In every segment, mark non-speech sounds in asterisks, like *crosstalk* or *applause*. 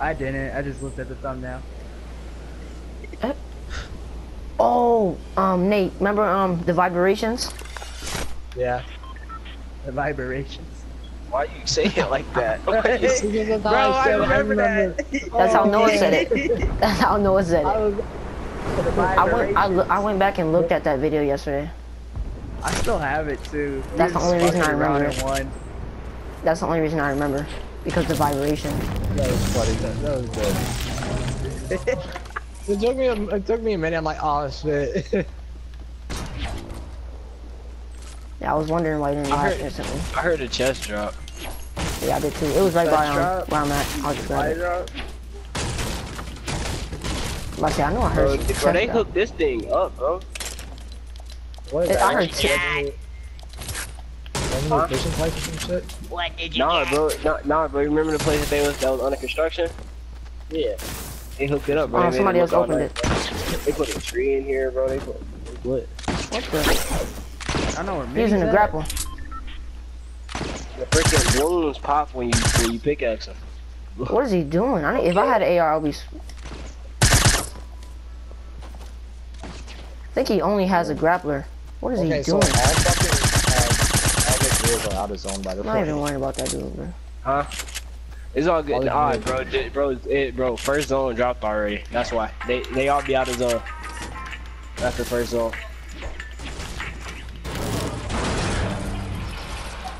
I didn't. I just looked at the thumbnail. Oh, um, Nate, remember um the vibrations? Yeah. The vibrations. Why you say it like that? *laughs* Bro, I remember that. That's how Noah said it. *laughs* That's how Noah said I it. was. I went, I, I went back and looked at that video yesterday. I still have it too. That's the only reason I remember One. That's the only reason I remember. Because the vibration. That was funny. That, that was good. *laughs* it took me. A, it took me a minute. I'm like, oh shit. *laughs* Yeah, I was wondering why you didn't I laugh heard- instantly. I heard a chest drop. Yeah, I did too. It was right by Flash um, drop? where I'm at. I'll just grab it. drop. Like I said, I know I Bro, heard. bro, they chest drop. hooked this thing up, bro. what is I that? heard Like, Any Huh? fishing places and shit? What did you Nah, get? bro, nah, nah, bro. You remember the place that they was that was under construction? Yeah. They hooked it up, bro. Oh, They somebody else look all opened nice, bro. They put a tree in here, bro. They put. They put What the? I know where He was in Minnie's the grapple. the freaking balloons pop when you when you pickaxe them. What is he doing? I if I had an AR, I'd be. I think he only has a grappler. What is Okay, he so doing? all fucking all the gears are out of zone by the I'm not even way. worrying about that dude, bro. Huh? It's all All good. Alright, bro, j- bro, it, bro. First zone dropped already. That's why they they all be out of zone. That's the first zone.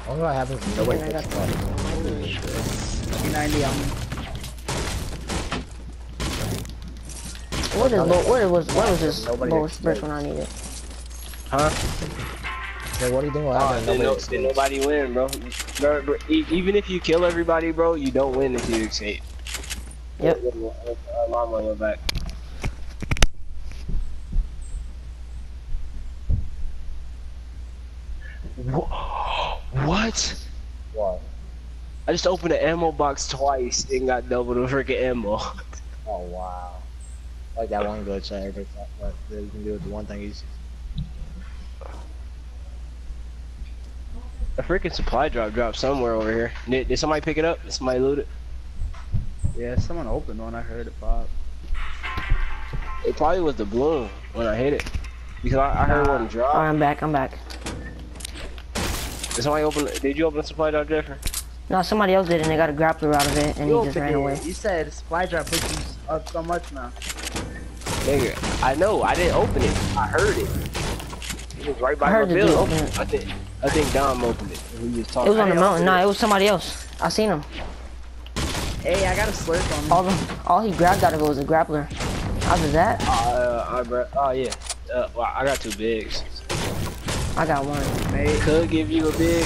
I wonder what happens when I nobody think I picks got 290 on me. What is low, what was what was his Nobody lowest expects. I needed? Huh? Like, what do you think will Oh, happen? Nobody no, nobody win, bro. Bro, bro, Even if you kill everybody, bro, you don't win if you escape. Yep. Alarm on your back. What? What? I just opened an ammo box twice and got double the freaking ammo. Oh wow. Like that one glitch that everybody thought that you can do with the one thing easy. A freaking supply drop dropped somewhere over here. Did, did somebody pick it up? Did somebody loot it? Yeah, someone opened one. I heard it pop. It probably was the balloon when I hit it. Because I, I heard Nah. one Alright, drop. I'm back. I'm back. Did somebody open? Did you open the supply drop, Jeffrey? No, somebody else did, and they got a grappler out of it, and You he just ran it. away. You said supply drop puts you up so much now. Nigga, I know. I didn't open it. I heard it. It was right by I heard my the building. it. I think. I think Dom opened it. We talking? It was on the mountain. opened Nah, it. it was somebody else. I seen him. Hey, I got a slurp on me. All the, all he grabbed out of it was a grappler. After that, Uh, I bro- oh yeah. Uh, well, I got two bigs. I got one. Mate, Could give you a big.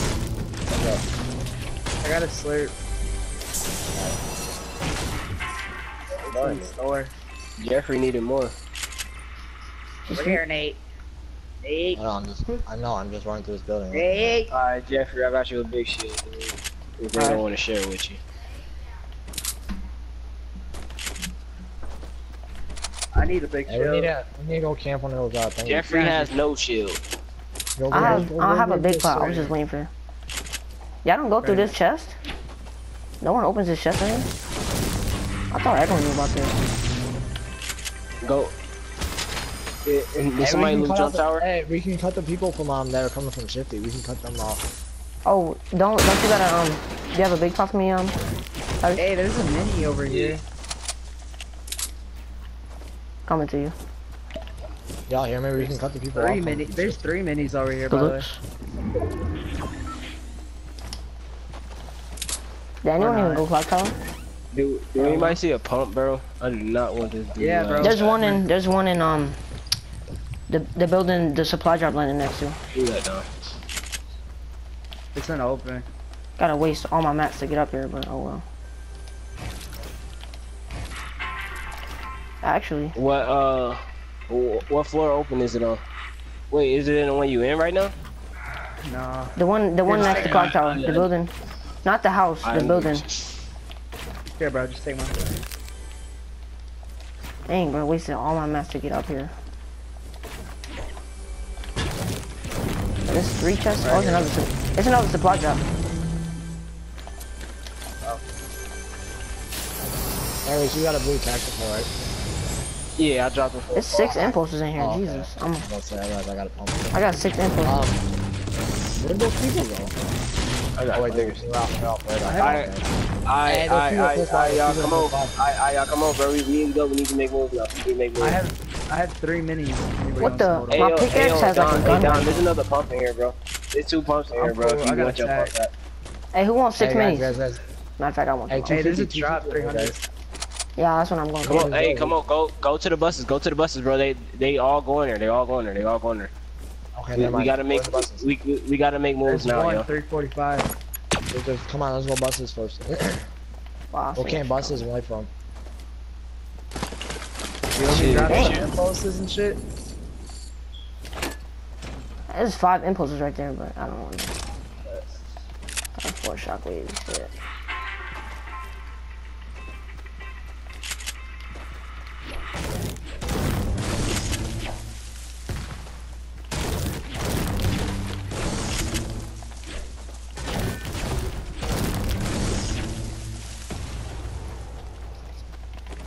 I got a slurp. It's in store. Jeffrey needed more. Over here, Nate. Nate. I know, I'm just I know I'm just running through this building. Nate. All right, Jeffrey, I got you a big shield. Dude. If they Alright. don't want to share with you. I need a big Hey, we need shield. we need to go camp on those uh things. Jeffrey has no shield. Go, go, I have, go, I go, have a big go, pot. I was just waiting for. Y'all don't go through this chest. No one opens this chest right here. I thought everyone knew about this. Go. And Hey, somebody we can lose cut the- tower? Hey, we can cut the people from um that are coming from Shifty. We can cut them off. Oh, don't don't you gotta um? Do you have a big pot for me um? Hey, there's a mini over here. Coming to you. Y'all hear me? We can cut the people Three off. mini. from There's three minis over here, by the way. Looks. Did anyone Or even go clock tower? Do, do anybody see a pump barrel? I do not want this dude. Yeah, bro. There's one in *laughs* there's one in um. The the building the supply drop landing next to. Do that, Dom. It's an open. Gotta waste all my mats to get up here, but oh well. Actually, What uh, what floor open is it on? Wait, is it in the one you in right now? No. the one the one next to clock tower, the building, not the house, I the building. Here, bro. Just take my. Dang, bro, wasted all my mats to get up here. This three chests? Oh, it's another. su- It's another supply drop. Anyways, you got a blue tactical, right? Yeah, I dropped it. It's six impulses in here. Oh, okay. Jesus, I'm, I was say, I I got a pump. I got six impulses. Um, where'd those people go? I got Oh wait, they're, niggas. they're out, they're out, they're out. I- Okay. I, Hey, I, those I, people I, close I, by, y'all people come close on. by. I, I, y'all come on, bro. We, we need to go. We need to make moves now. We need to make moves. I have I have three minis. What the- to Hey, My pickaxe hey, yo, has, like, a Don, gun hey, Don, on it. there's another pump in here, bro. There's two pumps in here, bro. cool, If I you got want your attack. pump back. Hey, who wants six Hey, guys, minis? guys, guys. Matter of fact, I want Hey, two. Hey, there's a 250, drop 300. Yeah, that's what I'm going Come to on, do. hey, come on, go, go to the buses. Go to the buses, bro. They, they all going there. They all going there. They all going there. Okay, We, we gotta make, buses? we, we, we gotta make moves There's now, one yo. 345. There's- there's- Come on, let's go buses first. Wow, I what see. kind of buses where from? Shit, impulses and shit. There's five impulses right there, but I don't want to. Have four shockwaves. Shit.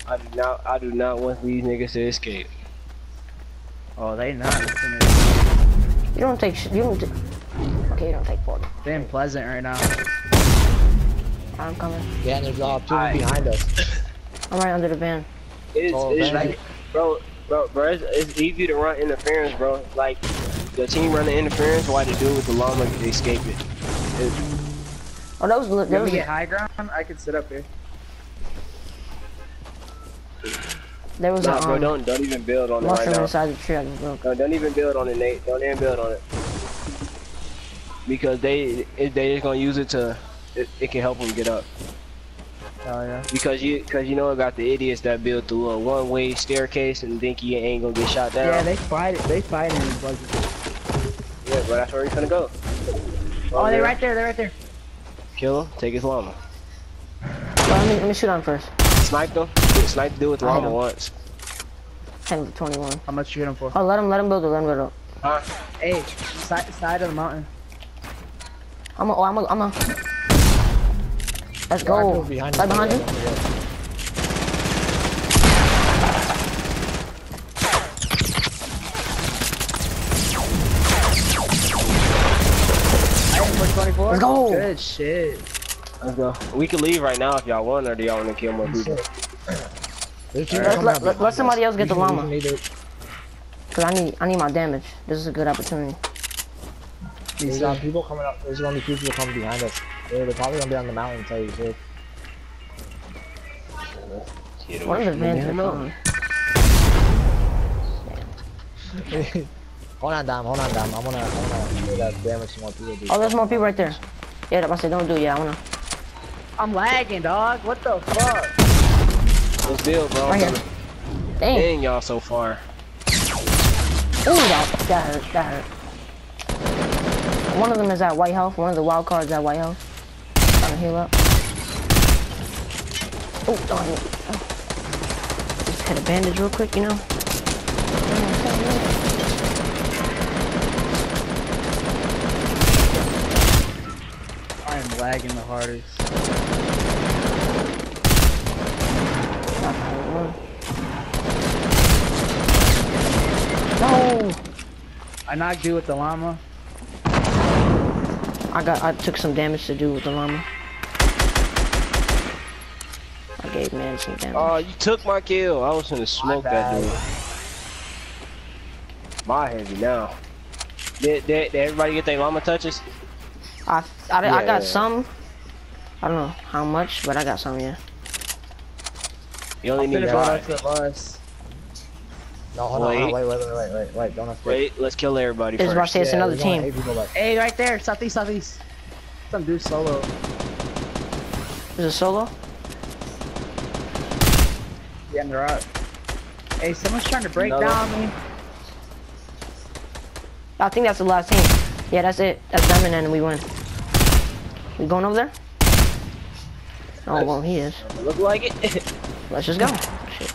I do not, I do not want these niggas to escape. Oh, they not. You don't take. sh- You don't. Okay, you don't take forty. They in Pleasant right now. I'm coming. Yeah, there's uh, two Aye. behind us. I'm right under the van. It's, Oh, it's like, bro, bro, bro, it's, it's easy to run interference, bro. Like, the team running interference, why they do it with the llama, they escape it. It- Oh, that was. li- That was. me get high ground? I can sit up here. There was Nah, a bro, um, don't, don't even build on it right mushroom now. inside the tree. I just broke. No, don't even build on it, Nate. Don't even build on it. Because they, it, they just gonna use it to, it, it can help them get up. Hell yeah. Because you, cause you know about the idiots that build the little one-way staircase and think you ain't gonna get shot down. Yeah, they fight it. They fight in Pleasant. Yeah, but that's where he's gonna go. Oh, they're yeah. right there. They're right there. Kill him, take his llama. Well, let me let me shoot on first. Snipe them. Snipe the dude with the I llama once. Ten to twenty-one. How much you hit him for? Oh, let him let him build it. Let him build it. Huh? Hey, side, side of the mountain. I'm a. Oh, I'm a. I'm a. Let's Yeah, go. feel behind Right behind you. I hit 24. Let's go. Good shit. Let's go. We can leave right now if y'all want, or do y'all want to kill more people? There's two Let, somebody else get the You llama. Cause I need I need my damage. This is a good opportunity. There's uh, people coming up. There's gonna be people coming behind us. They're, they're probably gonna be on the mountain. Tell you the truth. One of the vans are gone. hold on, Dom. Hold on, Dom. I wanna, I wanna do that damage some more people. Do. Oh, there's more people right there. Yeah, I said don't do it. Yeah, I wanna. I'm lagging, dog. What the fuck? Let's build, bro. Right here. Dang. Dang, y'all so far. Ooh, that, that hurt. That hurt. One of them is at White House. One of the wild cards at White House. Trying to heal up. Oh, darn it. Oh. Just hit a bandage real quick, you know. I am lagging the hardest. No, I knocked you with the llama. I got. I took some damage to do with the llama. I gave man some damage. Oh, you took my kill. I was gonna smoke that bad. dude. My heavy now. Did, did, did everybody get their llama touches? I, I, I got some. I don't know how much, but I got some. Yeah. You only need Finna go five. up to the bus. No, hold on, on. Wait. Wait, wait, wait, wait, wait, wait. Don't have to. Wait, let's kill everybody It's first. say it's Yeah, another team. eight people left. Hey, right there. Southeast, southeast. Some dude solo. Is it solo? Yeah, and they're out. Hey, someone's trying to break Another- down me. I think that's the last team. Yeah, that's it. That's them and then we win. We going over there? Oh, well, he is. Look like it. *laughs* Let's just go. Shit.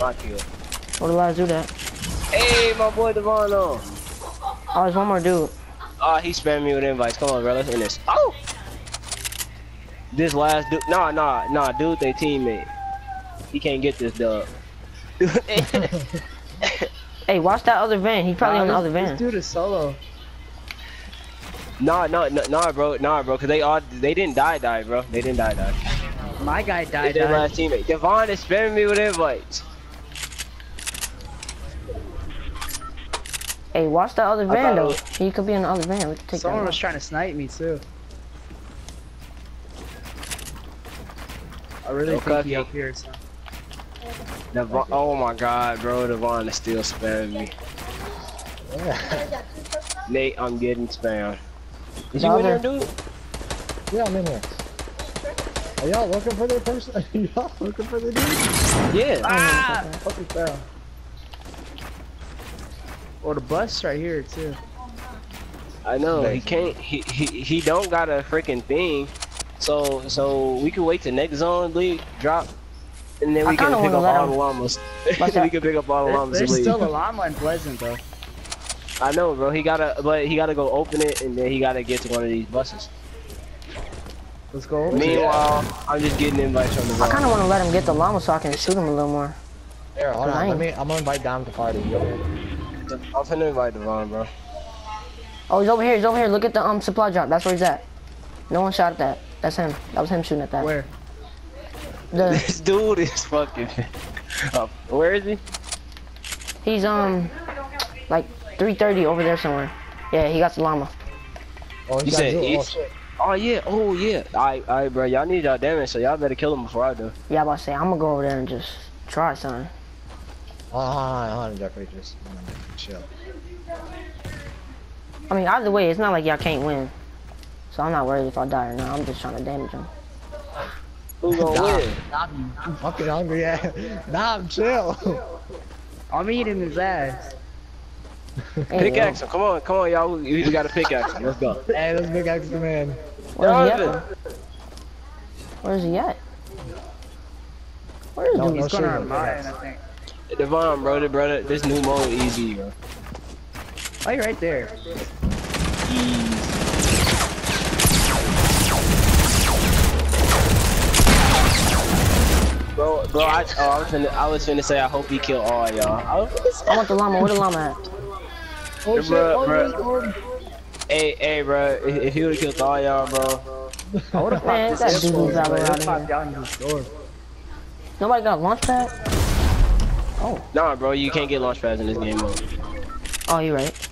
my kill. What did I do that? Hey, my boy Devon on. Oh, there's one more dude. Oh, he spammed me with invites. Come on, bro. Let's end this. Oh! This last dude. Nah, nah, nah. Dude, they teammate. He can't get this dub. *laughs* Hey, watch that other van. He probably Nah, on the other van. This dude is solo. nah, nah, nah, nah, bro. Nah, bro. Cause they all they didn't die, die, bro. They didn't die, die. My guy They died. their died. last teammate. Devon is spamming me with invites. Hey, watch that other I van though. it He could be in the other van. We could take Someone that. was trying to snipe me too. I really Okay. think he up here. So. Devon, oh my god, bro. Devon is still spamming me. Yeah, Nate, I'm getting spammed. Is The you in there, dude? yeah, I'm in here. Are y'all looking for the person? *laughs* Are y'all looking for the dude? Yeah. Ah! Fucking fell. Or the bus right here too. I know he can't. He he he don't got a freaking thing. So so we can wait till next zone league drop, and then we can kinda pick up let all the llamas. *laughs* We can pick up all the There- llamas there's and leave. still a *laughs* llama in Pleasant though. I know, bro. He gotta, but he gotta go open it, and then he gotta get to one of these buses. Let's go. over there. Meanwhile, I'm just getting invites from the I kind of want to let him get the llama so I can shoot him a little more. Here, hold on. Nine. Let me. I'm gonna invite Dom to party. You over here? I'm finna invite Devon, bro. Oh, he's over here. He's over here. Look at the um supply drop. That's where he's at. No one shot at that. That's him. That was him shooting at that. Where? The *laughs* This dude is fucking. *laughs* Uh, where is he? he's um like 330 over there somewhere. Yeah, he got the llama. Oh, he You got said Jewel. Oh, east? shit. Oh yeah, oh yeah. Alright, alright, bro. Y'all need y'all damage, so y'all better kill him before I do. Yeah, I'm about to say I'm gonna go over there and just try something. Chill. I mean, either way, it's not like y'all can't win. So I'm not worried if I die or not. I'm just trying to damage him. Who gonna win? I'm fucking hungry. Yeah. Nah, I'm chill. I'm eating his ass. Pickaxe him. Come on, come on, y'all. We, we got a pickaxe. him. Let's go. *laughs* hey, this big extra man. Where's he at? Where's he at? Where is No, dude? no He's going shit, on no mine, I think. Devon, brother, brother. This new mode easy, bro. Oh, you're right there. Bro, bro, I, oh, I was finna, I was finna say I hope he kill all y'all. I was finna say- I want the llama. Where the llama at? Oh shit! bruh, oh, bruh. Hey, hey, bro, if, if he would've killed all y'all, bro. I would have *laughs* Man, popped this door, was out bro. around Let's pop here. down his door. Nobody got a launch pad? Oh. Nah, bro, you can't get launch pads in this game mode. Oh, you're right.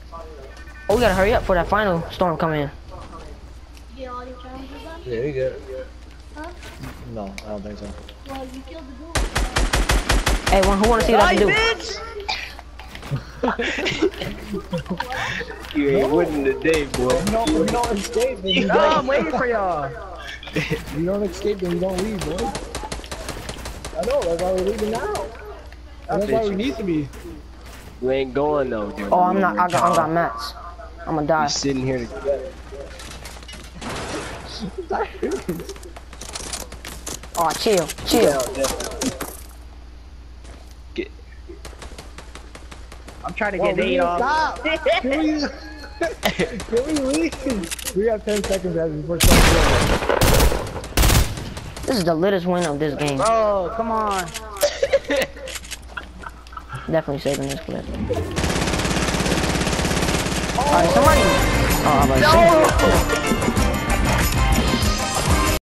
Oh, we gotta hurry up for that final storm coming in. Get all your challenges done? Yeah, we good. Huh? No, I don't think so. Well, you killed the ghoul. Hey, one, who wanna see what I can do? *laughs* You ain't winning today, boy. No, you don't escape. Then you, *laughs* No, don't, I'm waiting for y'all. you don't escape. Then you don't leave, boy. I know. That's why we're leaving now. That's why we need to be. You ain't going though, dude. Oh, I'm not. I got, I got mats. I'm gonna die. You sitting here together. Oh, chill, chill. Get. I'm trying to get we Nate need off. stop. *laughs* Can we, can we leave? We got 10 seconds left before. This is the littest win of this game. Oh, come on. *laughs* Definitely saving this clip. Alright, somebody. Oh, I'm about to.